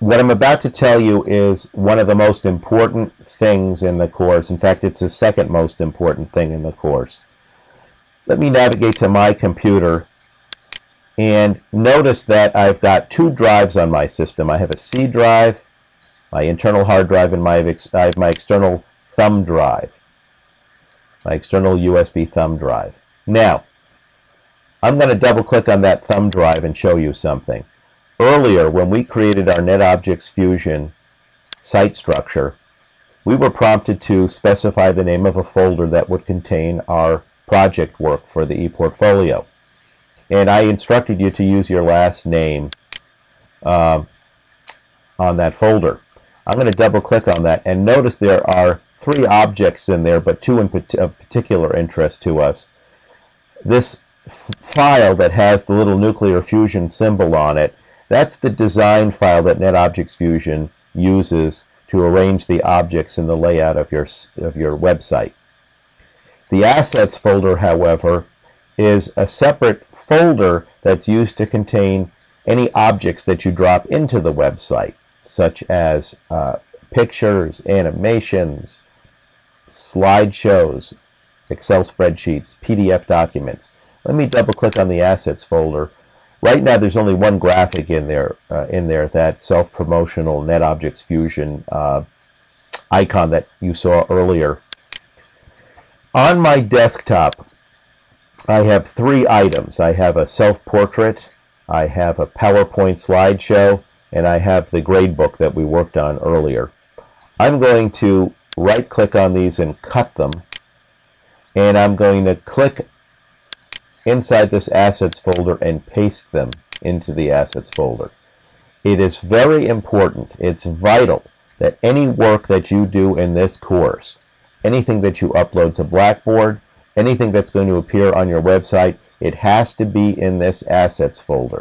what I'm about to tell you is one of the most important things in the course. In fact, it's the second most important thing in the course. Let me navigate to my computer and notice that I've got two drives on my system. I have a C drive, my internal hard drive, and my, I have my external thumb drive, my external USB thumb drive. Now, I'm going to double click on that thumb drive and show you something. Earlier, when we created our NetObjects Fusion site structure, we were prompted to specify the name of a folder that would contain our project work for the ePortfolio. And I instructed you to use your last name uh, on that folder. I'm going to double click on that and notice there are three objects in there, but two in of particular interest to us. This file that has the little nuclear fusion symbol on it, that's the design file that NetObjects Fusion uses to arrange the objects in the layout of your, of your website. The assets folder, however, is a separate folder that's used to contain any objects that you drop into the website, such as uh, pictures, animations, slideshows, Excel spreadsheets, PDF documents. Let me double click on the assets folder. Right now there's only one graphic in there, uh, in there that self-promotional NetObjects Fusion uh, icon that you saw earlier. On my desktop, I have three items. I have a self-portrait, I have a PowerPoint slideshow, and I have the gradebook that we worked on earlier. I'm going to right-click on these and cut them, and I'm going to click inside this assets folder and paste them into the assets folder. It is very important, it's vital, that any work that you do in this course, anything that you upload to Blackboard, anything that's going to appear on your website, it has to be in this assets folder.